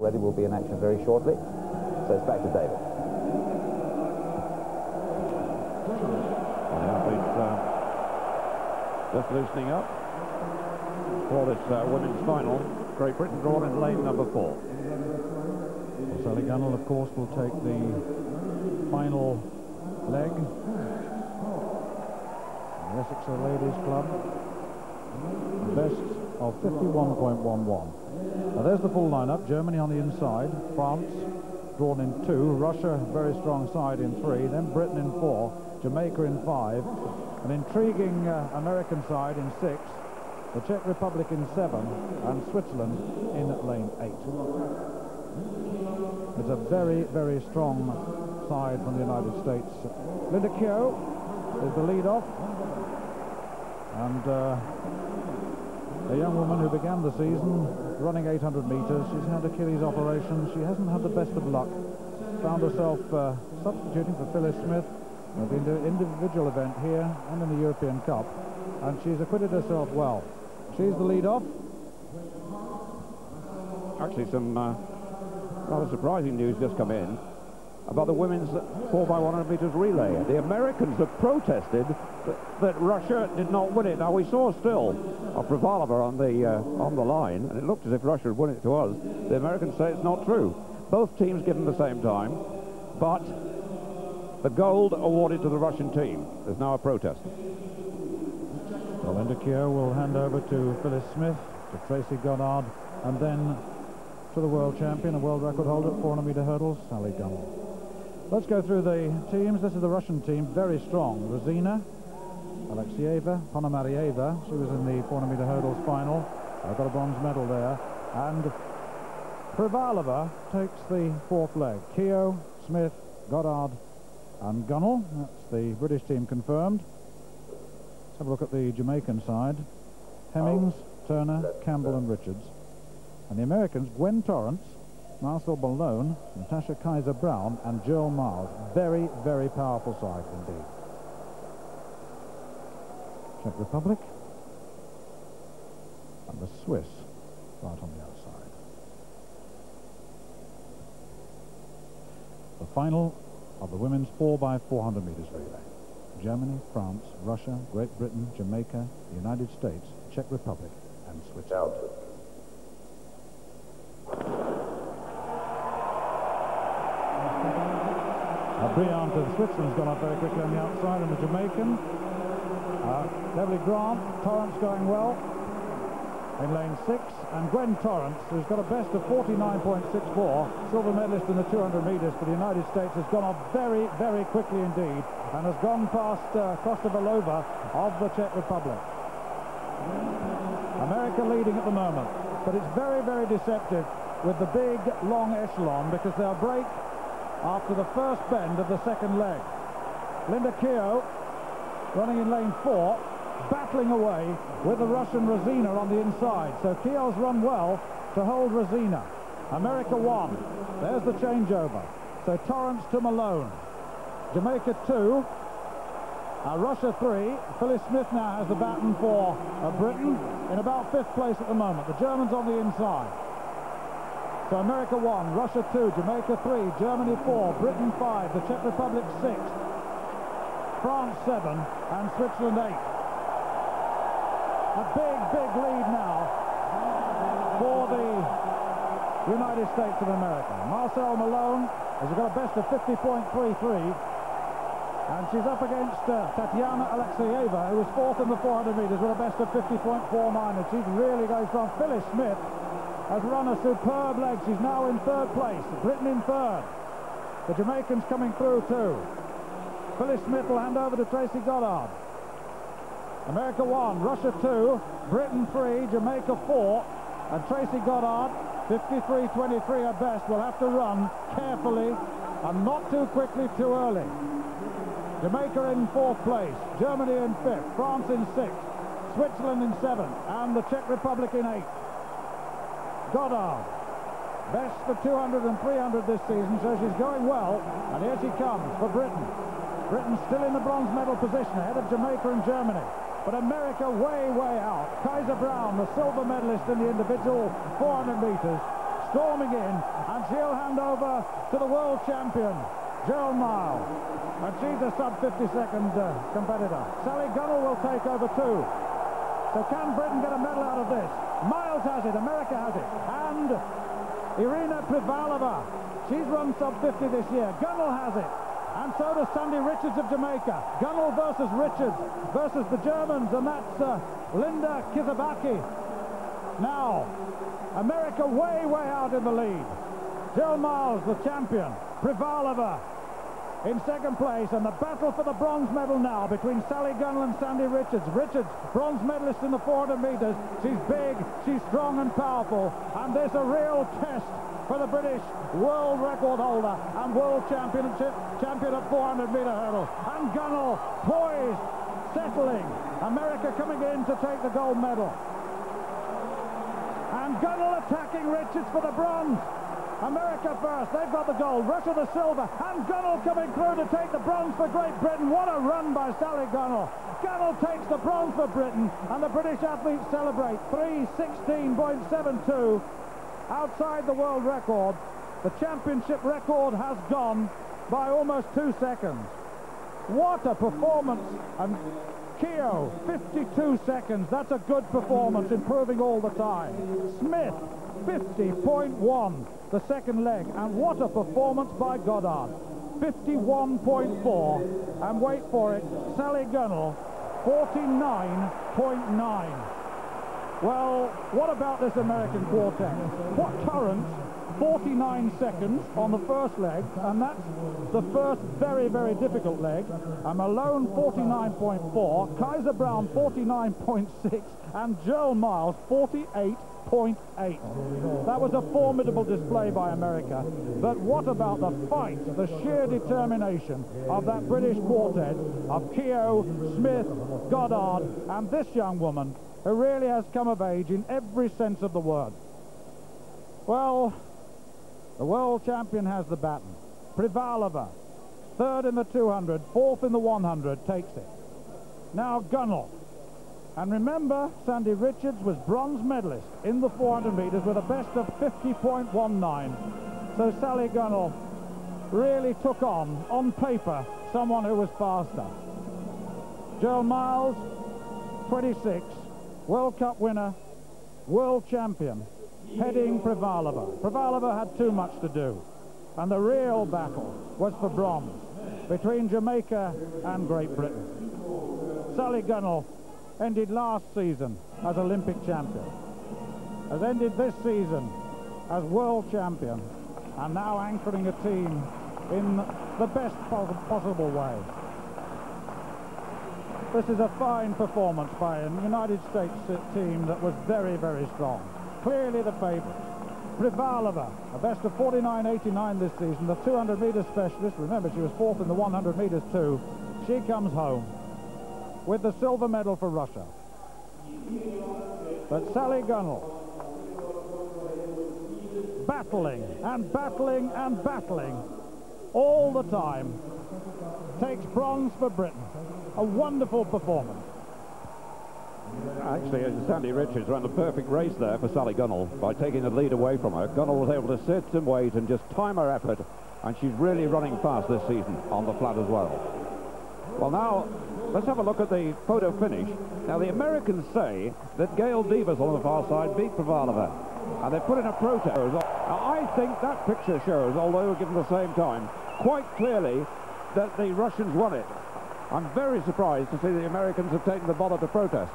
Already will be in action very shortly. So it's back to David. uh, just loosening up for this uh, women's final. Great Britain drawn in lane number four. Well, Sally Gunnell, of course, will take the final leg. The Essex Ladies Club. Best of 51.11. Now there's the full lineup. Germany on the inside. France drawn in two. Russia, very strong side in three. Then Britain in four. Jamaica in five. An intriguing uh, American side in six. The Czech Republic in seven. And Switzerland in lane eight. It's a very, very strong side from the United States. Linda Keough is the lead-off. And uh, a young woman who began the season running 800 metres. She's had Achilles operation. She hasn't had the best of luck. Found herself uh, substituting for Phylis Smith in the individual event here and in the European Cup. And she's acquitted herself well. She's the lead-off. Actually, some uh, rather surprising news just come in about the women's 4x100 metres relay. The Americans have protested that, Russia did not win it. Now, we saw still of Privalova on the, uh, on the line, and it looked as if Russia had won it to us. The Americans say it's not true. Both teams given the same time, but the gold awarded to the Russian team. There's now a protest. Well, Linda Keough will hand over to Phylis Smith, to Tracy Goddard, and then to the world champion and world record holder at 400 metre hurdles, Sally Gunnell. Let's go through the teams. This is the Russian team, very strong. Ruzina, Alekseyeva, Ponomaryova. She was in the 400 metre hurdles final. I got a bronze medal there. And Privalova takes the fourth leg. Keough, Smith, Goddard and Gunnell. That's the British team confirmed. Let's have a look at the Jamaican side. Hemmings, Turner, Campbell and Richards. And the Americans, Gwen Torrence, Maicel Malone, Natasha Kaiser-Brown and Jearl Miles. Very, very powerful side indeed. Czech Republic and the Swiss right on the outside. The final of the women's 4x400 metres relay. Germany, France, Russia, Great Britain, Jamaica, the United States, Czech Republic and Switzerland. Uh, Briand of Switzerland's gone up very quickly on the outside, and the Jamaican. Beverly Grant, Torrence going well in lane six, and Gwen Torrence, who's got a best of 49.64, silver medalist in the 200 metres for the United States, has gone off very, very quickly indeed, and has gone past uh, Kostovalova of the Czech Republic. America leading at the moment, but it's very, very deceptive with the big, long echelon because they'll break after the first bend of the second leg. Linda Keough running in lane four, battling away with the Russian Ruzina on the inside. So Keough's run well to hold Ruzina. America one. There's the changeover. So Torrence to Malone. Jamaica two. Uh, Russia three. Phylis Smith now has the baton for uh, Britain in about fifth place at the moment. The Germans on the inside. So America 1, Russia 2, Jamaica 3, Germany 4, Britain 5, the Czech Republic 6, France 7 and Switzerland 8. A big, big lead now for the United States of America. Maicel Malone has got a best of 50.33 and she's up against uh, Tatyana Alekseyeva who was fourth in the 400 metres with a best of 50.49 and she's really going strong. Phylis Smith has run a superb leg. She's now in third place. Britain in third. The Jamaicans coming through too. Phylis Smith will hand over to Tracy Goddard. America 1, Russia 2, Britain 3, Jamaica 4, and Tracy Goddard, 53-23 at best, will have to run carefully and not too quickly too early. Jamaica in fourth place, Germany in fifth, France in sixth, Switzerland in seventh, and the Czech Republic in eighth. Goddard. Best for 200 and 300 this season, so she's going well. And here she comes for Britain. Britain still in the bronze medal position, ahead of Jamaica and Germany. But America way, way out. Kaiser-Brown, the silver medalist in the individual 400 metres. storming in, and she'll hand over to the world champion, Jearl Miles. And she's a sub-50 second uh, competitor. Sally Gunnell will take over too. So can Britain get a medal out of this? Miles has it, America has it. And Irina Privalova, she's run sub-50 this year. Gunnell has it. And so does Sandie Richards of Jamaica. Gunnell versus Richards versus the Germans, and that's uh, Linda Kisabaka. Now, America way, way out in the lead. Jearl Miles, the champion. Privalova in second place, and the battle for the bronze medal now between Sally Gunnell and Sandie Richards. Richards, bronze medalist in the 400 metres. She's big, she's strong and powerful, and there's a real test for the British world record holder and world championship champion at 400 metre hurdle. And Gunnell poised, settling. America coming in to take the gold medal. And Gunnell attacking Richards for the bronze. America first, they've got the gold, Russia the silver, and Gunnell coming through to take the bronze for Great Britain. What a run by Sally Gunnell. Gunnell takes the bronze for Britain, and the British athletes celebrate 3.16.72 outside the world record. The championship record has gone by almost two seconds. What a performance. And Keough, 52 seconds. That's a good performance, improving all the time. Smith, 50.1, the second leg. And what a performance by Goddard. 51.4. And wait for it, Sally Gunnell, 49.9. Well, what about this American quartet? What Torrence 49 seconds on the first leg, and that's the first very, very difficult leg. And Malone 49.4, Kaiser Brown 49.6, and Jearl Miles 48.8. That was a formidable display by America. But what about the fight, the sheer determination of that British quartet of Keough, Smith, Goddard, and this young woman who really has come of age in every sense of the word. Well, the world champion has the baton. Privalova, third in the 200, fourth in the 100, takes it. Now Gunnell. And remember, Sandie Richards was bronze medalist in the 400 metres with a best of 50.19. So Sally Gunnell really took on, on paper, someone who was faster. Jearl Miles, 26, World Cup winner, world champion, heading Privalova. Privalova had too much to do. And the real battle was for bronze between Jamaica and Great Britain. Sally Gunnell ended last season as Olympic champion, has ended this season as world champion, and now anchoring a team in the best possible way. This is a fine performance by a United States team that was very, very strong. Clearly the favourites. Privalova, a best of 49.89 this season, the 200 metre specialist. Remember, she was fourth in the 100 metres too. She comes home with the silver medal for Russia. But Sally Gunnell, battling and battling and battling all the time, takes bronze for Britain. A wonderful performance. Actually, Sandie Richards ran the perfect race there for Sally Gunnell by taking the lead away from her. Gunnell was able to sit and wait and just time her effort, and she's really running fast this season on the flat as well. Well, now, let's have a look at the photo finish. Now, the Americans say that Gail Devers on the far side beat Privalova, and they put in a protest. I think that picture shows, although given the same time, quite clearly that the Russians won it. I'm very surprised to see the Americans have taken the bother to protest.